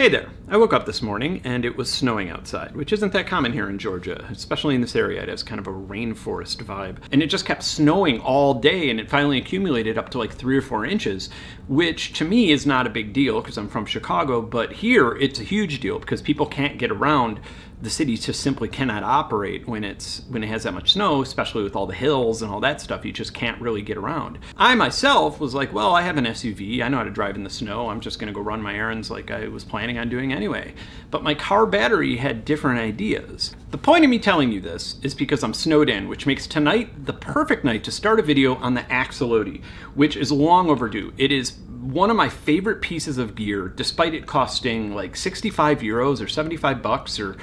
Hey there. I woke up this morning and it was snowing outside, which isn't that common here in Georgia, especially in this area. It has kind of a rainforest vibe. And it just kept snowing all day and it finally accumulated up to like three or four inches, which to me is not a big deal because I'm from Chicago, but here it's a huge deal because people can't get around the city just simply cannot operate when it's when it has that much snow, especially with all the hills and all that stuff. You just can't really get around. I myself was like, well, I have an SUV. I know how to drive in the snow. I'm just going to go run my errands like I was planning on doing anyway. But my car battery had different ideas. The point of me telling you this is because I'm snowed in, which makes tonight the perfect night to start a video on the Axoloti, which is long overdue. It is one of my favorite pieces of gear, despite it costing like 65 euros or 75 bucks or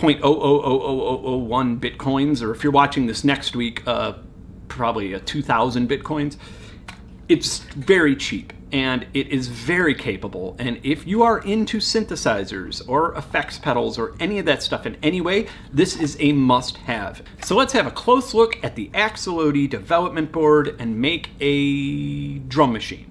0.000001 bitcoins, or if you're watching this next week, uh, probably a 2,000 bitcoins. It's very cheap and it is very capable. And if you are into synthesizers or effects pedals or any of that stuff in any way, this is a must have. So let's have a close look at the Axoloti development board and make a drum machine.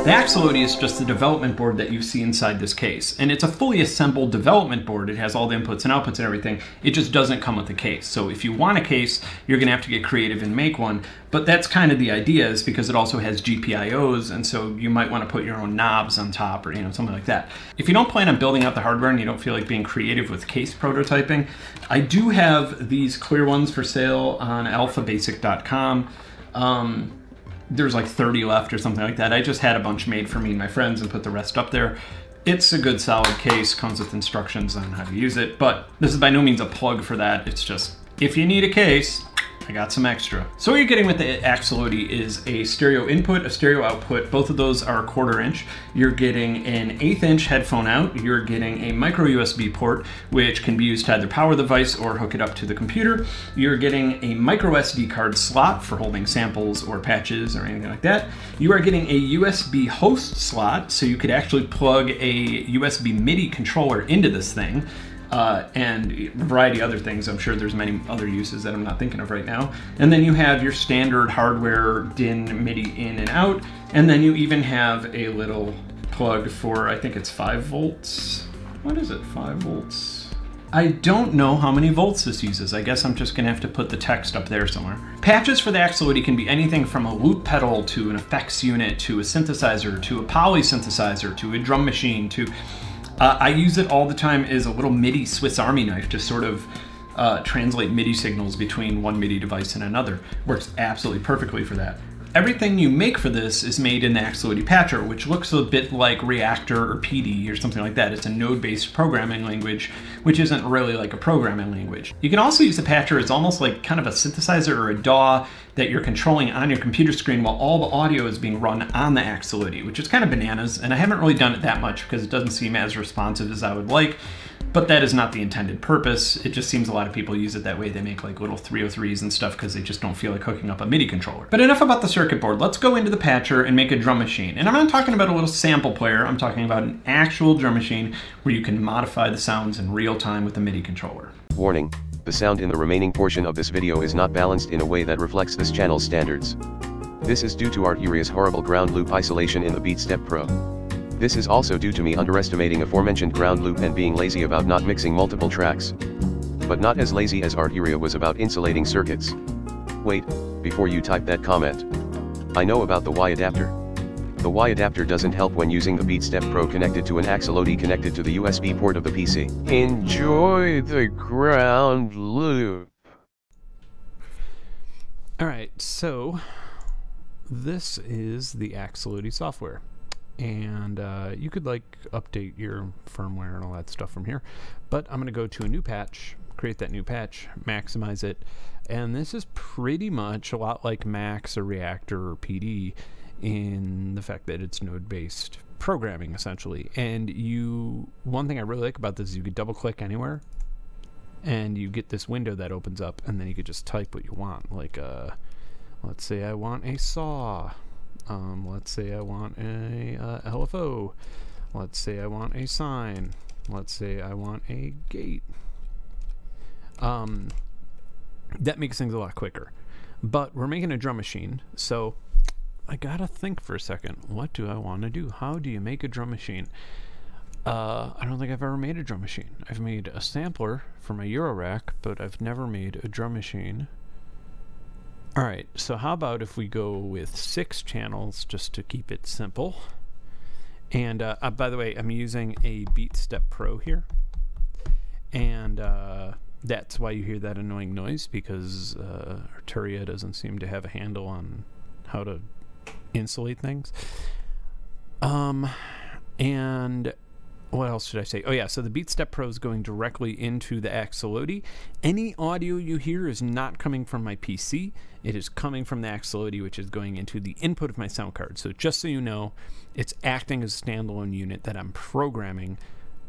The Axoloti is just the development board that you see inside this case. And it's a fully assembled development board. It has all the inputs and outputs and everything. It just doesn't come with a case. So if you want a case, you're gonna have to get creative and make one. But that's kind of the idea is because it also has GPIOs and so you might want to put your own knobs on top or you know something like that. If you don't plan on building out the hardware and you don't feel like being creative with case prototyping, I do have these clear ones for sale on alphabasic.com. Um, there's like 30 left or something like that. I just had a bunch made for me and my friends and put the rest up there. It's a good solid case, comes with instructions on how to use it, but this is by no means a plug for that. It's just, if you need a case, I got some extra. So what you're getting with the Axoloti is a stereo input, a stereo output. Both of those are a quarter inch. You're getting an eighth inch headphone out. You're getting a micro USB port, which can be used to either power the device or hook it up to the computer. You're getting a micro SD card slot for holding samples or patches or anything like that. You are getting a USB host slot, so you could actually plug a USB MIDI controller into this thing uh, and a variety of other things. I'm sure there's many other uses that I'm not thinking of right now. And then you have your standard hardware DIN MIDI in and out, and then you even have a little plug for, I think it's five volts. What is it, five volts? I don't know how many volts this uses. I guess I'm just gonna have to put the text up there somewhere. Patches for the Axoloti can be anything from a loop pedal to an effects unit to a synthesizer to a poly synthesizer to a drum machine to uh, I use it all the time as a little MIDI Swiss Army knife to sort of uh, translate MIDI signals between one MIDI device and another. Works absolutely perfectly for that. Everything you make for this is made in the Axoloti Patcher, which looks a bit like Reaktor or PD or something like that. It's a node-based programming language, which isn't really like a programming language. You can also use the Patcher as almost like kind of a synthesizer or a DAW that you're controlling on your computer screen while all the audio is being run on the Axoloti, which is kind of bananas, and I haven't really done it that much because it doesn't seem as responsive as I would like but that is not the intended purpose. It just seems a lot of people use it that way. They make like little 303s and stuff because they just don't feel like hooking up a MIDI controller. But enough about the circuit board. Let's go into the patcher and make a drum machine. And I'm not talking about a little sample player. I'm talking about an actual drum machine where you can modify the sounds in real time with a MIDI controller. Warning, the sound in the remaining portion of this video is not balanced in a way that reflects this channel's standards. This is due to Arturia's horrible ground loop isolation in the BeatStep Pro. This is also due to me underestimating aforementioned ground loop and being lazy about not mixing multiple tracks. But not as lazy as Arturia was about insulating circuits. Wait, before you type that comment. I know about the Y adapter. The Y adapter doesn't help when using the BeatStep Pro connected to an Axoloti connected to the USB port of the PC. Enjoy the ground loop. Alright, so this is the Axoloti software and uh, you could like update your firmware and all that stuff from here. But I'm gonna go to a new patch create that new patch maximize it. And this is pretty much a lot like Max or Reaktor or PD in the fact that it's node based programming essentially. And you one thing I really like about this is you could double click anywhere and you get this window that opens up and then you could just type what you want. Like uh let's say I want a saw um, let's say I want a uh, LFO. Let's say I want a sine. Let's say I want a gate. Um, that makes things a lot quicker. But we're making a drum machine, so I gotta think for a second. What do I want to do? How do you make a drum machine? Uh, I don't think I've ever made a drum machine. I've made a sampler for my Eurorack, but I've never made a drum machine. Alright, so how about if we go with six channels just to keep it simple? And uh, uh, by the way, I'm using a BeatStep Pro here. And uh, that's why you hear that annoying noise because uh, Arturia doesn't seem to have a handle on how to insulate things. Um, and what else should I say? Oh yeah, so the BeatStep Pro is going directly into the Axoloti. Any audio you hear is not coming from my PC. It is coming from the Axoloti, which is going into the input of my sound card. So just so you know, it's acting as a standalone unit that I'm programming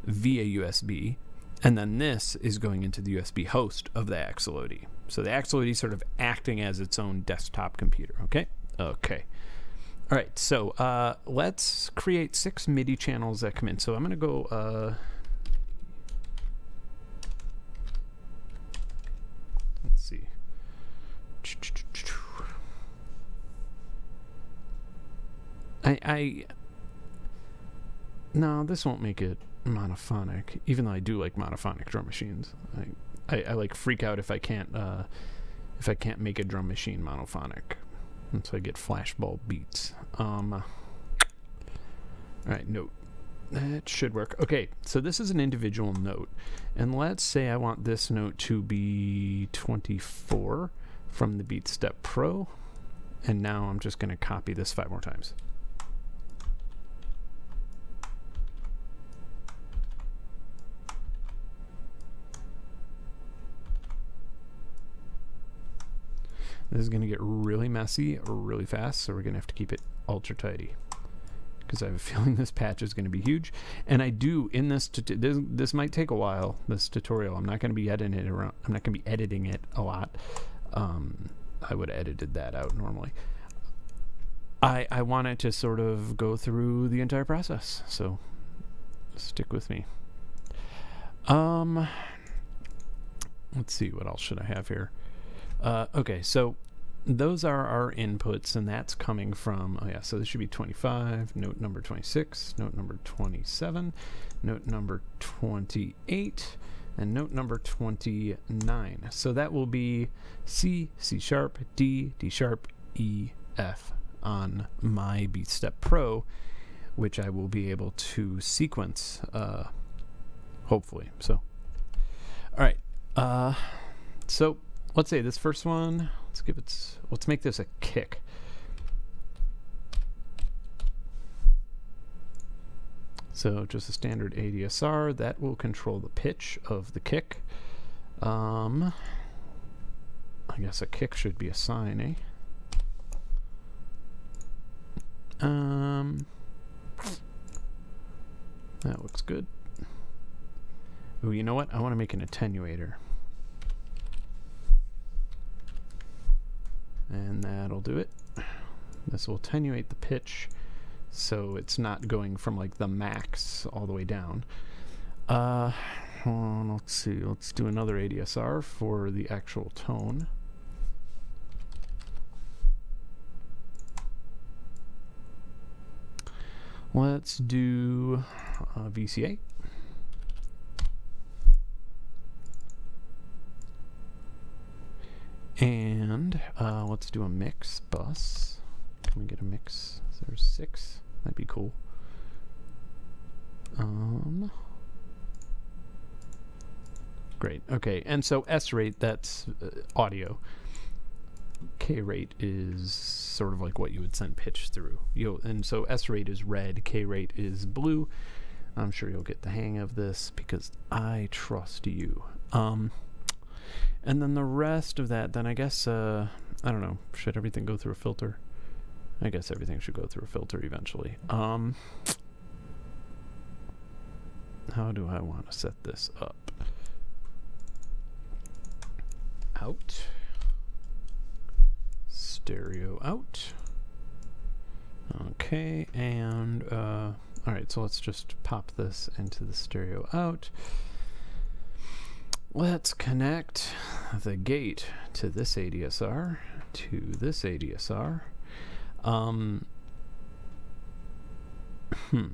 via USB. And then this is going into the USB host of the Axoloti. So the Axoloti is sort of acting as its own desktop computer. Okay? Okay. All right, so uh, let's create six MIDI channels that come in. So I'm going to go. Uh, let's see. I, I. No, this won't make it monophonic. Even though I do like monophonic drum machines, I, I, I like freak out if I can't. Uh, if I can't make a drum machine monophonic. So I get flashbulb beats. Um, all right, note. That should work. Okay, so this is an individual note. And let's say I want this note to be 24 from the BeatStep Pro. And now I'm just going to copy this five more times. This is going to get really messy really fast, so we're going to have to keep it ultra tidy. Because I have a feeling this patch is going to be huge. And I do, in this, this, this might take a while, this tutorial. I'm not going to be editing it around, I'm not going to be editing it a lot. Um, I would have edited that out normally. I, I wanted to sort of go through the entire process, so stick with me. Um, let's see, what else should I have here? Uh, okay, so those are our inputs, and that's coming from, oh yeah, so this should be 25, note number 26, note number 27, note number 28, and note number 29. So that will be C, C sharp, D, D sharp, E, F on my BeatStep Pro, which I will be able to sequence, uh, hopefully. So, all right. Uh, so let's say this first one, let's give it, let's make this a kick. So just a standard ADSR, that will control the pitch of the kick. Um, I guess a kick should be a sine, eh? Um, that looks good. Oh, you know what? I want to make an attenuator. And that'll do it. This will attenuate the pitch so it's not going from like the max all the way down. Uh, well, let's see, let's do another ADSR for the actual tone. Let's do uh, VCA. And uh, let's do a mix bus. Can we get a mix? Is there six? That'd be cool. Um, great. Okay, and so S rate, that's uh, audio. K rate is sort of like what you would send pitch through. You and so S rate is red, K rate is blue. I'm sure you'll get the hang of this because I trust you. Um, and then the rest of that, then I guess, uh, I don't know, should everything go through a filter? I guess everything should go through a filter eventually. Um, how do I want to set this up? Out. Stereo out. Okay, and, uh, alright, so let's just pop this into the stereo out. Let's connect the gate to this ADSR, to this ADSR. Um, hmm.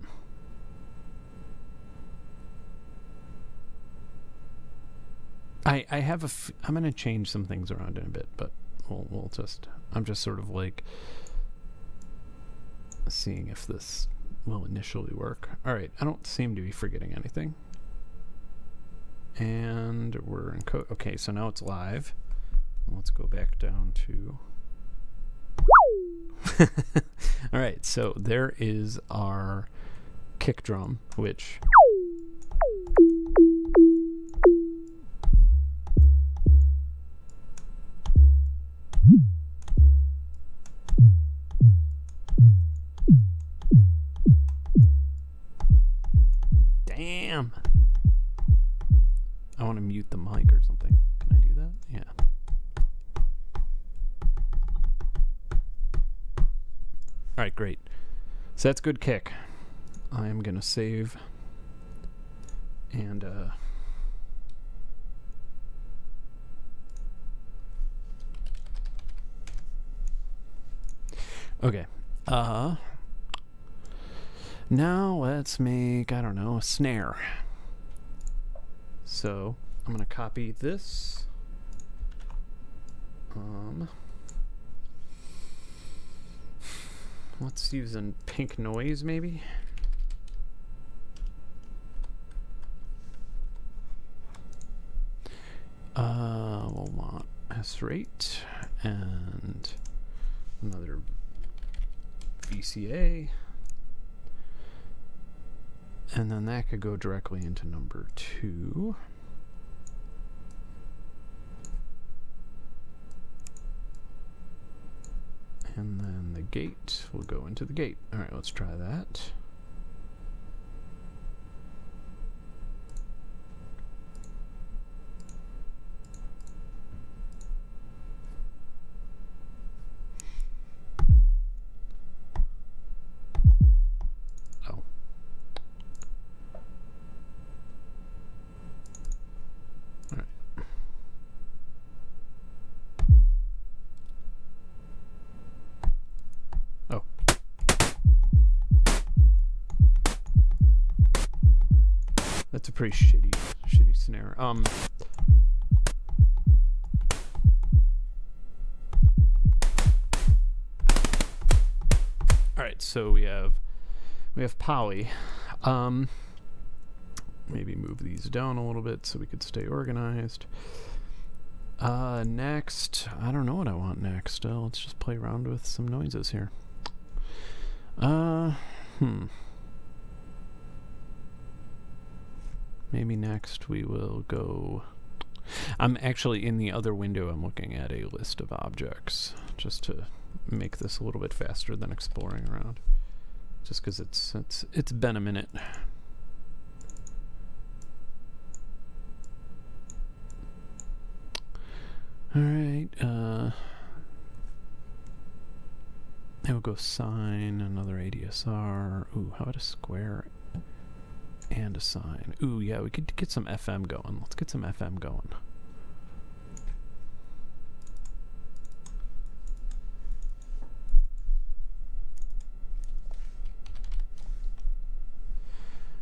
I I have a. F- I'm gonna change some things around in a bit, but we'll we'll just. I'm just sort of like seeing if this will initially work. All right, I don't seem to be forgetting anything. And we're in code. Okay, so now it's live. Let's go back down to. All right, so there is our kick drum, which. So that's good kick. I am going to save and uh Okay. Uh now let's make, I don't know, a snare. So I'm going to copy this. Um, let's use a pink noise maybe. Uh, we'll want S rate and another VCA. And then that could go directly into number two. And then the gate will go into the gate. All right, let's try that. Pretty shitty, shitty snare. Um. All right, so we have we have poly. Um, maybe move these down a little bit so we could stay organized. Uh, next, I don't know what I want next. Uh, let's just play around with some noises here. Uh, hmm. Maybe next we will go. I'm actually in the other window. I'm looking at a list of objects just to make this a little bit faster than exploring around. Just because it's it's it's been a minute. All right. Uh, I will go sine another ADSR. Ooh, how about a square and a sine. Ooh, yeah, we could get some FM going. Let's get some FM going.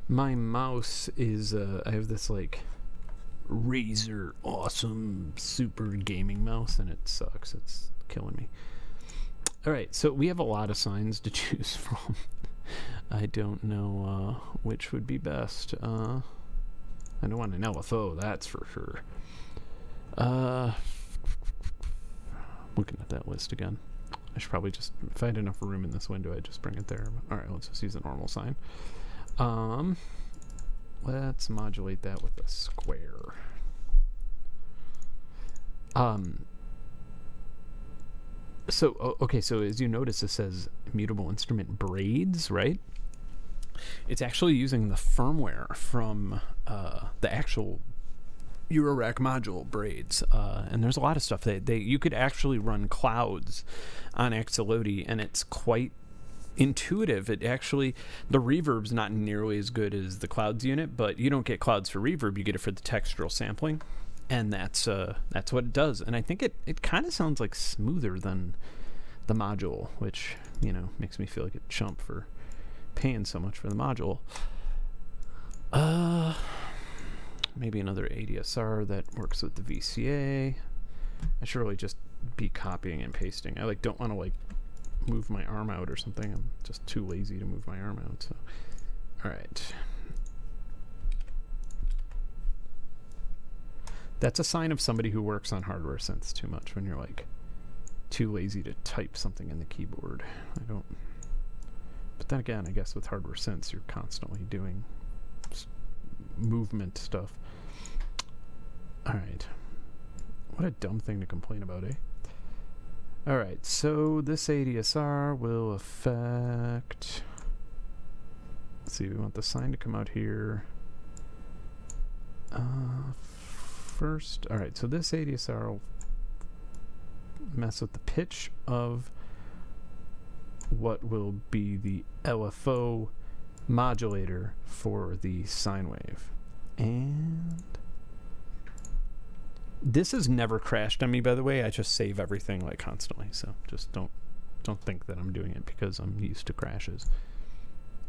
My mouse is, uh, I have this like Razer awesome super gaming mouse and it sucks. It's killing me. All right, so we have a lot of sines to choose from. I don't know uh, which would be best. Uh, I don't want an LFO, that's for sure. Uh, looking at that list again. I should probably just, if I had enough room in this window, I'd just bring it there. All right, let's just use a normal sine. Um, let's modulate that with a square. Um, so okay so as you notice it says mutable instrument braids right? It's actually using the firmware from uh, the actual Eurorack module braids, uh, and there's a lot of stuff. That they you could actually run clouds on Axoloti, and it's quite intuitive. It actually the reverb's not nearly as good as the clouds unit, but you don't get clouds for reverb; you get it for the textural sampling, and that's uh, that's what it does. And I think it it kind of sounds like smoother than the module, which you know makes me feel like a chump for paying so much for the module. Uh, maybe another ADSR that works with the VCA. I should really just be copying and pasting. I like don't want to like move my arm out or something. I'm just too lazy to move my arm out. So, all right. That's a sign of somebody who works on hardware synths too much when you're like too lazy to type something in the keyboard. I don't. But then again, I guess with hardware synths, you're constantly doing movement stuff. All right. What a dumb thing to complain about, eh? All right, so this ADSR will affect. Let's see, we want the sine to come out here. Uh, first, all right, so this ADSR will mess with the pitch of what will be the LFO modulator for the sine wave. And this has never crashed on me by the way. I just save everything like constantly. So just don't don't think that I'm doing it because I'm used to crashes.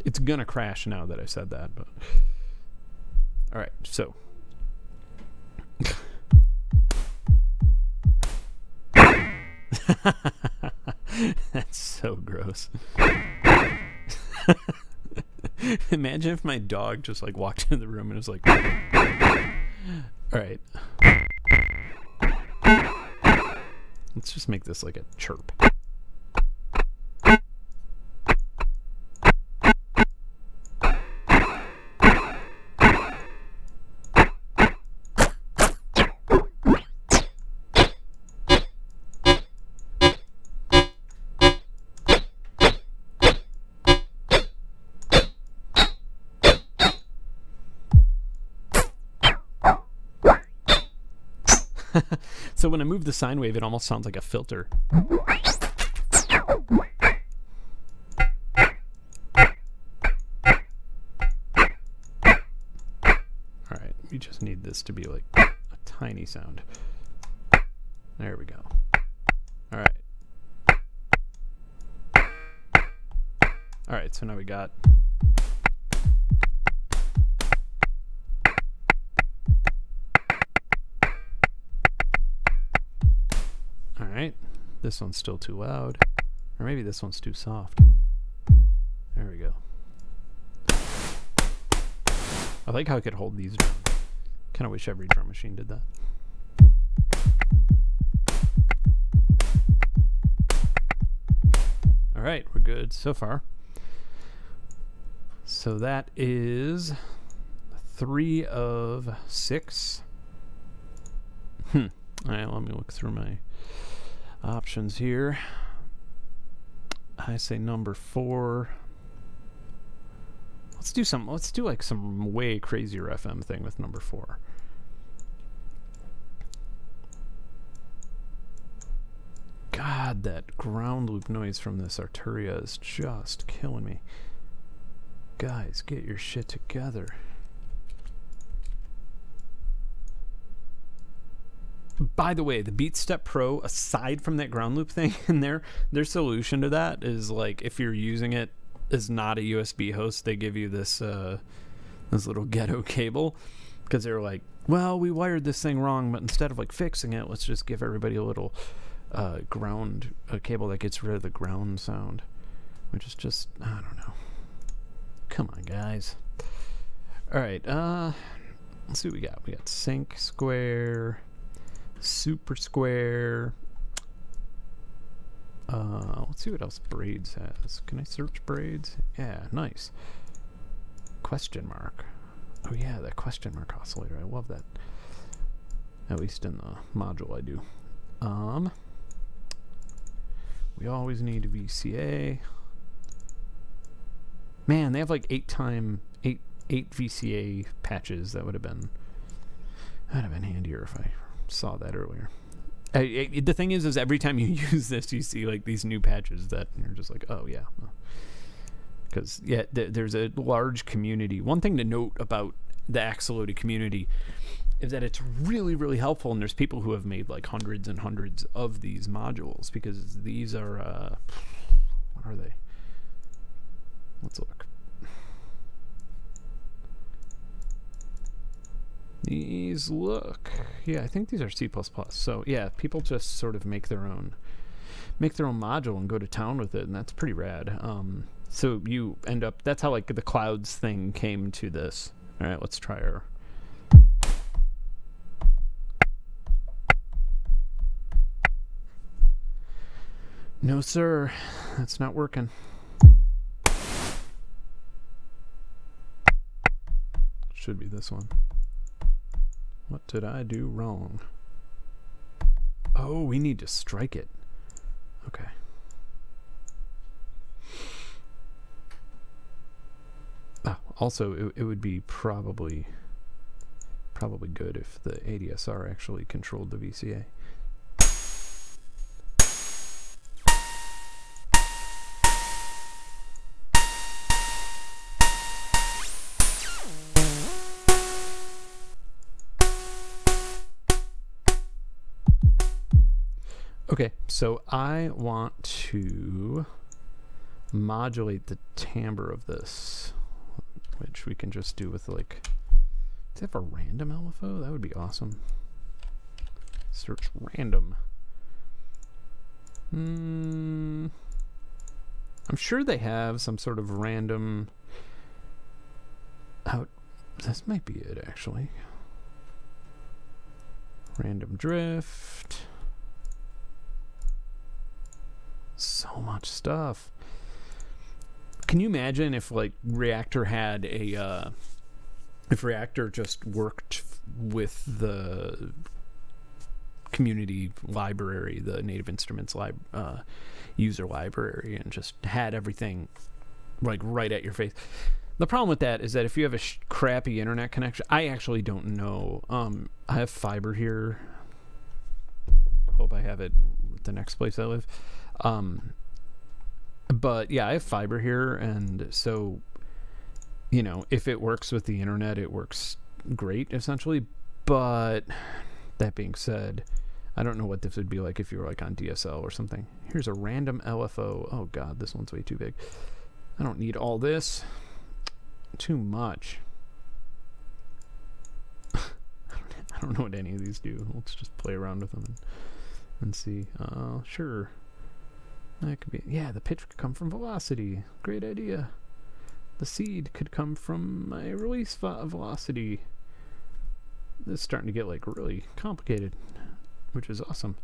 It's going to crash now that I said that, but All right. So That's so gross. Imagine if my dog just like walked into the room and was like, "All right, let's just make this like a chirp." So when I move the sine wave, it almost sounds like a filter. Alright, we just need this to be like a tiny sound. There we go. Alright. Alright, so now we got this one's still too loud. Or maybe this one's too soft. There we go. I like how I could hold these drums. Kind of wish every drum machine did that. Alright, we're good so far. So that is three of six. Hmm. Alright, let me look through my options here. I say number four. Let's do some, let's do like some way crazier FM thing with number four. God, that ground loop noise from this Arturia is just killing me. Guys, get your shit together. By the way, the BeatStep Pro, aside from that ground loop thing in there, their solution to that is like if you're using it as not a USB host, they give you this uh, this little ghetto cable because they're like, well, we wired this thing wrong, but instead of like fixing it, let's just give everybody a little uh, ground a cable that gets rid of the ground sound, which is just I don't know. Come on, guys. All right, uh, let's see what we got. We got sync square super square. Uh, let's see what else braids has. Can I search braids? Yeah, nice. Question mark. Oh yeah, that question mark oscillator. I love that. At least in the module I do. Um, we always need VCA. Man, they have like eight time eight eight VCA patches. That would have been that'd have been handier if I saw that earlier. I, I, the thing is, is every time you use this, you see like these new patches that you're just like, oh yeah, because yeah, th- there's a large community. One thing to note about the Axoloti community, is that it's really really helpful and there's people who have made like hundreds and hundreds of these modules because these are uh what are they let's look these look yeah i think these are c++ so yeah people just sort of make their own make their own module and go to town with it and that's pretty rad um so you end up that's how like the clouds thing came to this all right let's try our No, sir. That's not working. Should be this one. What did I do wrong? Oh, we need to strike it. Okay. Ah, also, it, it would be probably probably good if the ADSR actually controlled the VCA. Okay, so I want to modulate the timbre of this, which we can just do with like, does it have a random LFO? That would be awesome. Search random. Hmm. I'm sure they have some sort of random out. This might be it actually. Random drift. Much stuff. Can you imagine if like Reaktor had a uh, if Reaktor just worked with the community library, the Native Instruments lib- uh, user library, and just had everything like right at your face. The problem with that is that if you have a sh- crappy internet connection, I actually don't know. Um, I have fiber here. Hope I have it the next place I live. Um, but yeah, I have fiber here, and so you know, if it works with the internet, it works great essentially. But that being said, I don't know what this would be like if you were like on DSL or something. Here's a random LFO. Oh god, this one's way too big. I don't need all this. Too much. I don't know what any of these do. Let's just play around with them and, and see. Uh, sure. That could be, yeah, the pitch could come from velocity. Great idea. The seed could come from my release velocity. This is starting to get like really complicated, which is awesome.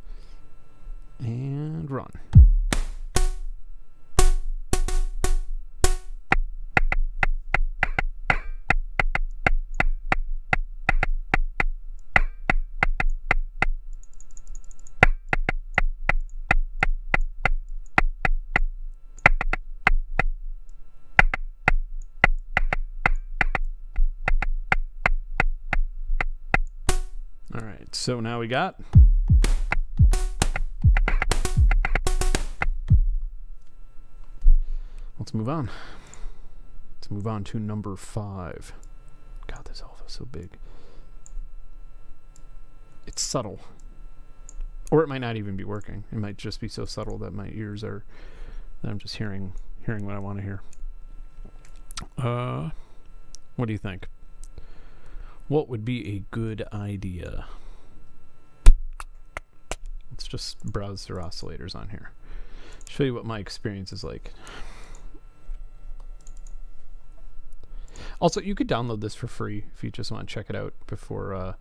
And run. So now we got Let's move on. Let's move on to number five. God, this LFO is so big. It's subtle. Or it might not even be working. It might just be so subtle that my ears are that I'm just hearing hearing what I want to hear. Uh what do you think? What would be a good idea? Let's just browse through oscillators on here. Show you what my experience is like. Also, you could download this for free if you just want to check it out before uh,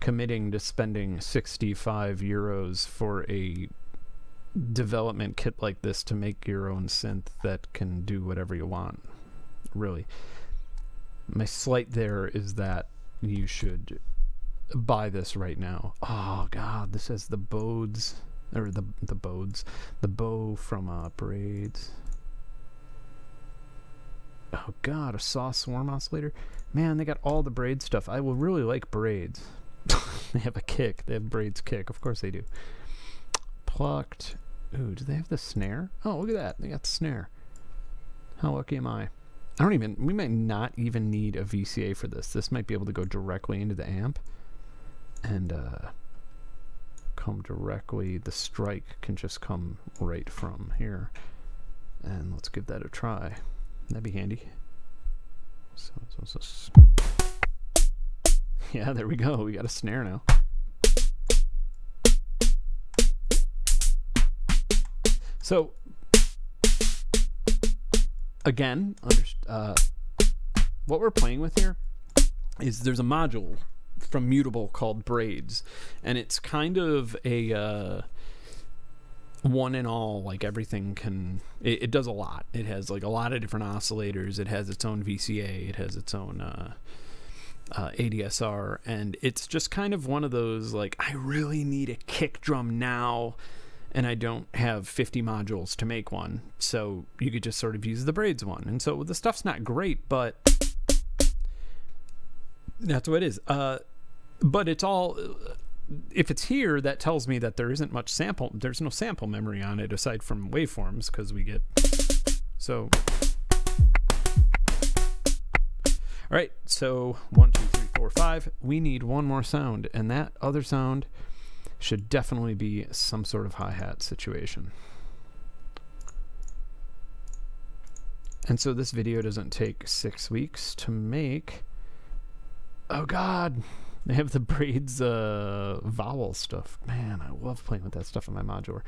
committing to spending 65 euros for a development kit like this to make your own synth that can do whatever you want. Really. My slight there is that you should buy this right now. Oh god, this has the bodes or the the bodes, the bow from uh, braids. Oh god, a saw swarm oscillator. Man, they got all the braid stuff. I will really like braids. they have a kick. They have braids kick. Of course they do. Plucked. Ooh, do they have the snare? Oh, look at that. They got the snare. How lucky am I? I don't even, we might not even need a VCA for this. This might be able to go directly into the amp. And uh, come directly. The strike can just come right from here. And let's give that a try. That'd be handy. So, so, so. Yeah, there we go. We got a snare now. So, again, uh, what we're playing with here is there's a module from Mutable called Braids, and it's kind of a uh, one and all. Like everything can, it, it, does a lot. It has like a lot of different oscillators. It has its own VCA. It has its own uh, uh, ADSR, and it's just kind of one of those like I really need a kick drum now and I don't have 50 modules to make one. So you could just sort of use the braids one. And so the stuff's not great, but that's what it is. Uh, but it's all. If it's here, that tells me that there isn't much sample. There's no sample memory on it aside from waveforms because we get. So. All right, so one, two, three, four, five. We need one more sound, and that other sound should definitely be some sort of hi-hat situation. And so this video doesn't take six weeks to make. Oh God, they have the braids uh, vowel stuff. Man, I love playing with that stuff in my modular.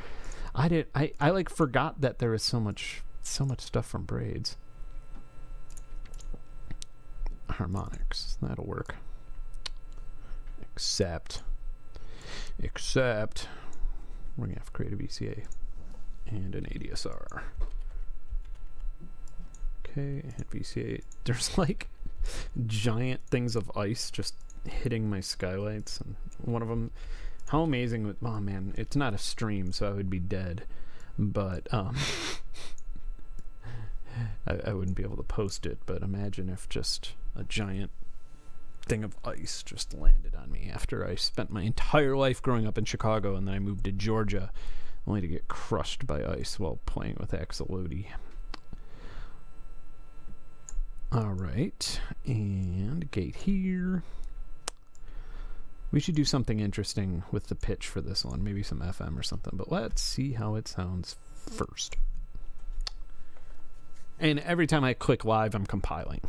I did. I I like forgot that there was so much so much stuff from braids. Harmonics, that'll work. Except except we're to have to create a VCA and an ADSR. Okay, and VCA. There's like giant things of ice just hitting my skylights, and one of them. How amazing! oh man, it's not a stream, so I would be dead. But um, I, I wouldn't be able to post it. But imagine if just a giant thing of ice just landed on me after I spent my entire life growing up in Chicago and then I moved to Georgia only to get crushed by ice while playing with Axoloti. Alright, and gate here. We should do something interesting with the pitch for this one, maybe some FM or something, but let's see how it sounds first. And every time I click live, I'm compiling.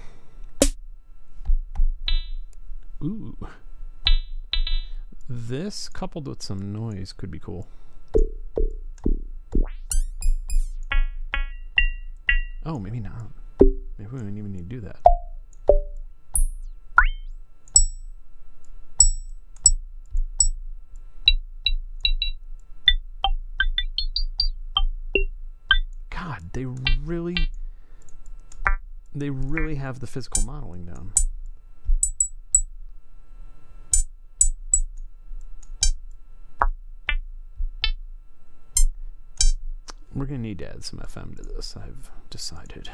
Ooh. This coupled with some noise could be cool. Oh, maybe not. Maybe we don't even need to do that. Really have the physical modeling down. We're going to need to add some FM to this, I've decided.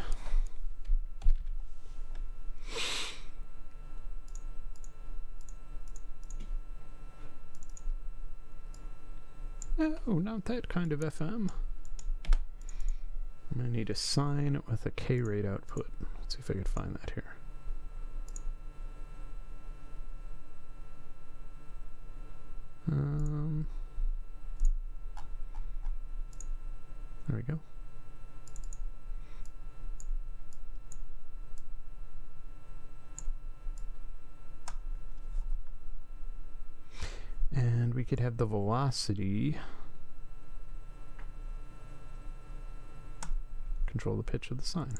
Oh, not that kind of FM. I'm going to need a sine with a K rate output. Let's see if I can find that here. Um, There we go. And we could have the velocity control the pitch of the sine.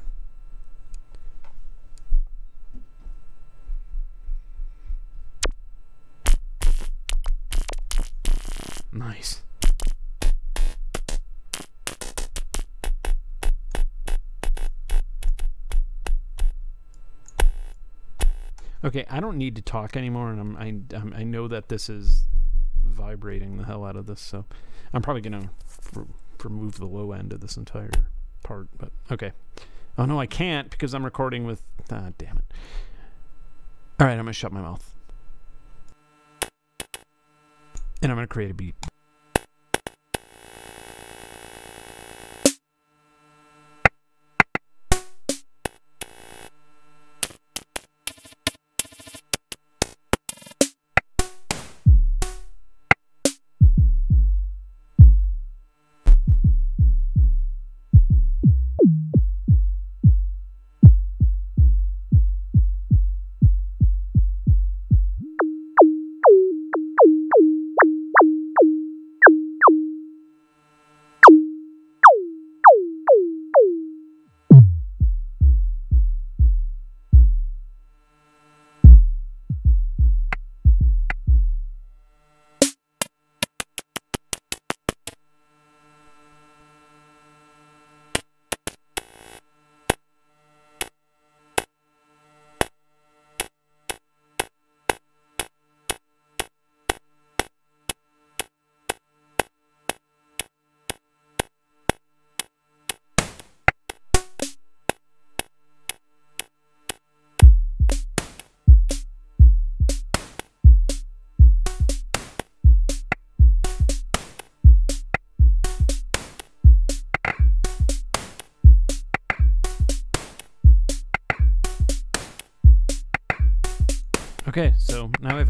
Okay, I don't need to talk anymore, and I'm, I I'm, I know that this is vibrating the hell out of this, so I'm probably gonna remove the low end of this entire part. But okay. Oh no, I can't because I'm recording with. Ah, damn it. All right, I'm gonna shut my mouth, and I'm gonna create a beat.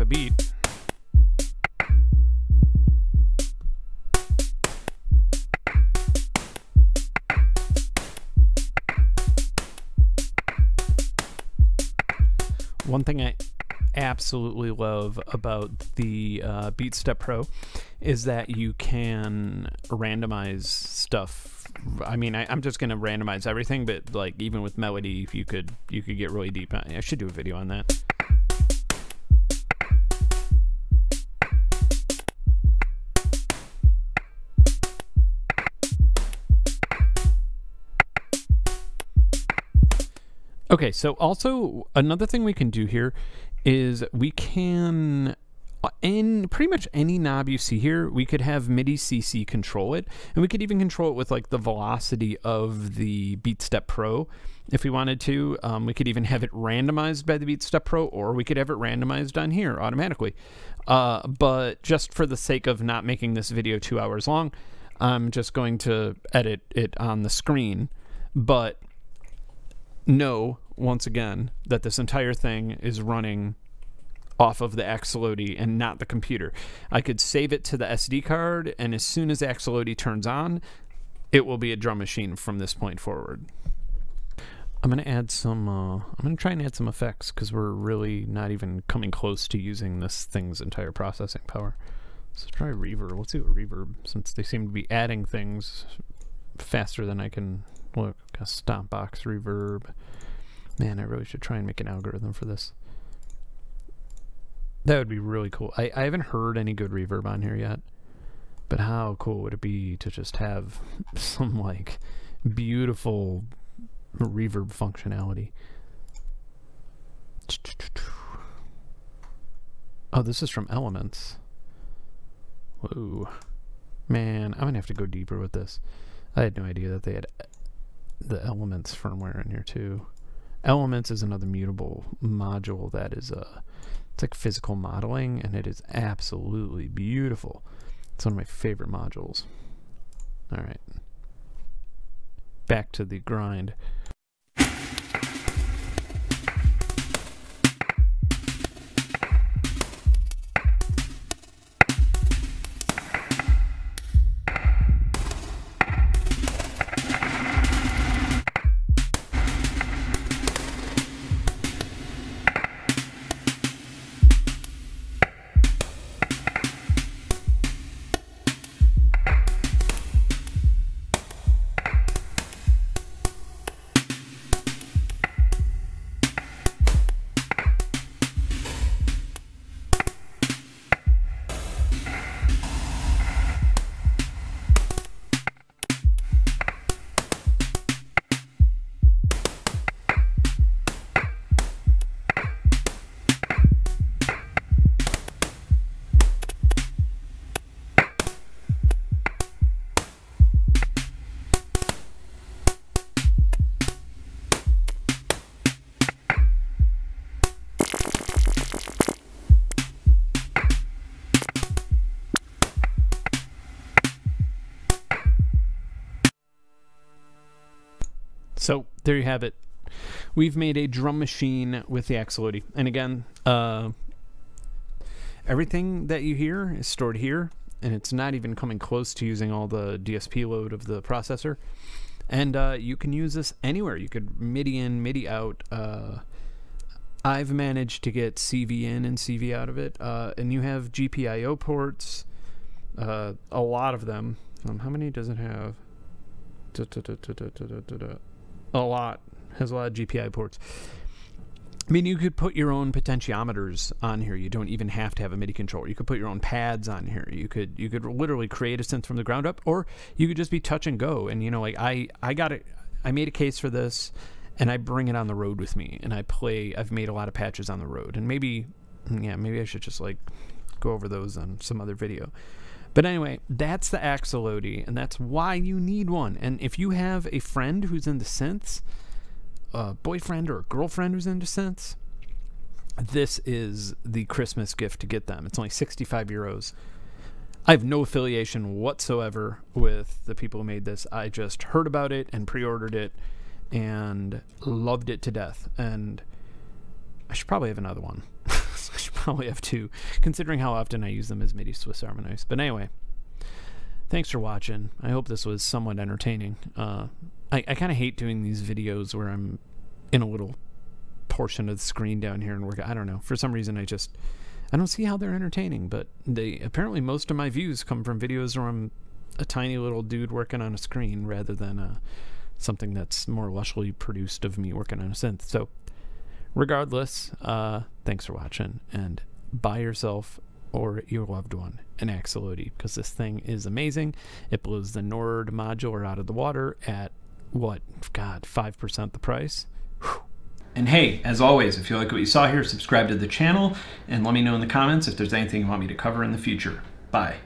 Beat. One thing I absolutely love about the uh, BeatStep Pro is that you can randomize stuff. I mean, I, am just going to randomize everything, but like even with melody, if you could you could get really deep. I should do a video on that. Okay, so also another thing we can do here is we can in pretty much any knob you see here, we could have MIDI CC control it, and we could even control it with like the velocity of the BeatStep Pro if we wanted to. Um, we could even have it randomized by the BeatStep Pro, or we could have it randomized on here automatically. Uh, but just for the sake of not making this video two hours long, I'm just going to edit it on the screen. But know once again that this entire thing is running off of the Axoloti and not the computer. I could save it to the SD card, and as soon as Axoloti turns on, it will be a drum machine from this point forward. I'm going to add some, uh, I'm to try and add some effects because we're really not even coming close to using this thing's entire processing power. So let's try reverb. Let's see a reverb, since they seem to be adding things faster than I can look. A stomp box reverb. Man, I really should try and make an algorithm for this. That would be really cool. I, I haven't heard any good reverb on here yet. But how cool would it be to just have some like beautiful reverb functionality? Oh, this is from Elements. Whoa. Man, I'm to have to go deeper with this. I had no idea that they had the Elements firmware in here too. Elements is another mutable module that is a it's like physical modeling and it is absolutely beautiful. It's one of my favorite modules. All right. Back to the grind. So there you have it. We've made a drum machine with the Axoloti. And again, uh, everything that you hear is stored here, and it's not even coming close to using all the DSP load of the processor. And uh, you can use this anywhere. You could MIDI in, MIDI out. Uh, I've managed to get CV in and CV out of it. Uh, and you have GPIO ports, uh, a lot of them. Um, how many does it have? A lot. Has a lot of GPI ports. I mean, you could put your own potentiometers on here. You don't even have to have a MIDI controller. You could put your own pads on here. You could you could literally create a synth from the ground up, or you could just be touch and go. And you know, like I I got it. I made a case for this, and I bring it on the road with me, and I play. I've made a lot of patches on the road, and maybe hmm, yeah, maybe I should just like go over those on some other video. But anyway, that's the Axoloti, and that's why you need one. And if you have a friend who's into synths, a boyfriend or a girlfriend who's into synths, this is the Christmas gift to get them. It's only 65 euros. I have no affiliation whatsoever with the people who made this. I just heard about it and pre ordered it and loved it to death. And I should probably have another one. Probably have two, considering how often I use them as MIDI Swiss Army knives. But anyway, thanks for watching. I hope this was somewhat entertaining. Uh, I, I kind of hate doing these videos where I'm in a little portion of the screen down here and work. I don't know. For some reason, I just I don't see how they're entertaining. But they apparently most of my views come from videos where I'm a tiny little dude working on a screen rather than uh, something that's more lushly produced of me working on a synth. So, regardless, uh, thanks for watching and buy yourself or your loved one an Axoloti because this thing is amazing. It blows the Nord modular out of the water at what, God, 5% the price. Whew. And hey, as always, if you like what you saw here, subscribe to the channel and let me know in the comments if there's anything you want me to cover in the future. Bye.